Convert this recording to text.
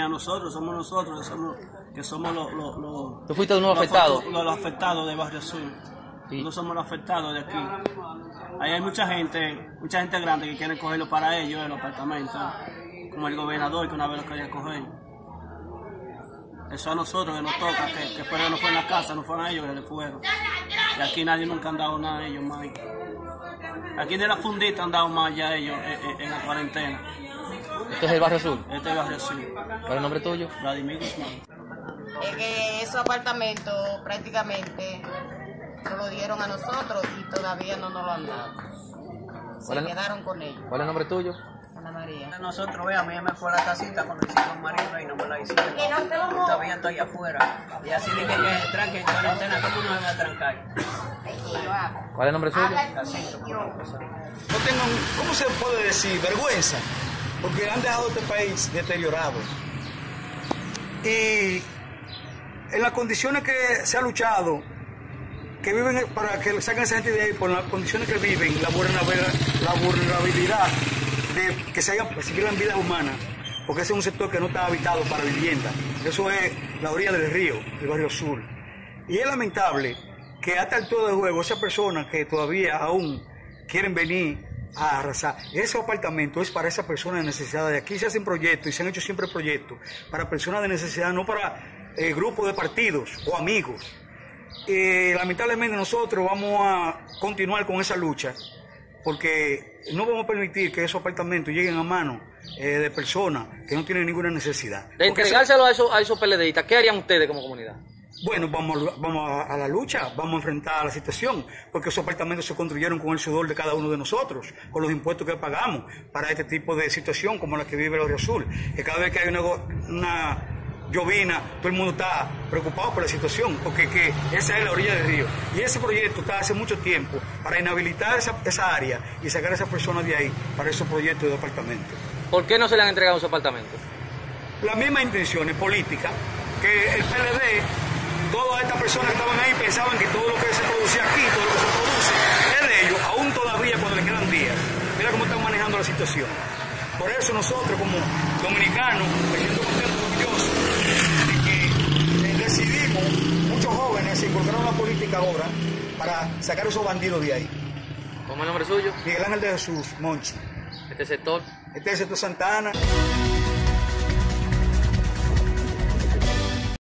a nosotros, somos nosotros que somos, que somos los, los, los, ¿Tú fuiste uno los afectado? afectados- los, los afectados de Barrio Sur. Sí. No somos los afectados de aquí. Ahí hay mucha gente, mucha gente grande que quiere cogerlo para ellos, el apartamento, como el gobernador que una vez lo quería coger. Eso a nosotros que nos toca, que, que fueron, no fue en la casa, no fueron a ellos que le fueron. Y aquí nadie nunca han dado nada a ellos más. Aquí de la fundita han dado más ya ellos eh, eh, en la cuarentena. Este es el barrio sur. Este es Barrio Sur, ¿Cuál es el nombre tuyo? Vladimir Guzmán. es que esos apartamentos prácticamente nos lo dieron a nosotros y todavía no nos lo han dado. Se ¿Cuál es- quedaron con ellos. ¿Cuál es el nombre tuyo? Ana María. Nosotros, vea, a mí me fue a la casita cuando hicieron María y no me la hicieron. Todavía estoy afuera. Y así de que, que tranque en cuarentena, ¿cómo no me va a trancar? ¿Cuál es el nombre suyo? no ¿cómo se puede decir? Vergüenza, porque han dejado este país deteriorado. Y en las condiciones que se ha luchado, que viven para que saquen esa gente de ahí, por las condiciones que viven, la vulnerabilidad, de que se perseguido en vida humana, porque ese es un sector que no está habitado para vivienda. Eso es la orilla del río, el barrio sur. Y es lamentable que hasta el todo de juego, esas personas que todavía aún quieren venir a arrasar, ese apartamento es para esas personas de necesidad. De aquí se hacen proyectos y se han hecho siempre proyectos para personas de necesidad, no para eh, grupos de partidos o amigos. Eh, lamentablemente nosotros vamos a continuar con esa lucha porque no vamos a permitir que esos apartamentos lleguen a manos eh, de personas que no tienen ninguna necesidad. De eso- entregárselo a esos, a esos PLDistas, ¿qué harían ustedes como comunidad? Bueno, vamos, a- vamos a, a la lucha, vamos a enfrentar la situación, porque esos apartamentos se construyeron con el sudor de cada uno de nosotros, con los impuestos que pagamos para este tipo de situación como la que vive el Río Azul. Que cada vez que hay una, una llovina, todo el mundo está preocupado por la situación, porque que esa es la orilla del río. Y ese proyecto está hace mucho tiempo para inhabilitar esa, esa área y sacar a esas personas de ahí para esos proyectos de apartamentos ¿Por qué no se le han entregado esos apartamentos? las mismas intenciones políticas que el PLD, personas que estaban ahí pensaban que todo lo que se producía aquí, todo lo que se produce es de ellos, aún todavía cuando le quedan días. Mira cómo están manejando la situación. Por eso nosotros como dominicanos me siento contento orgulloso de que eh, decidimos, muchos jóvenes se involucraron en la política ahora para sacar a esos bandidos de ahí. ¿Cómo es el nombre suyo? Miguel Ángel de Jesús, Monchi. Este sector. Este es el sector Santa Ana.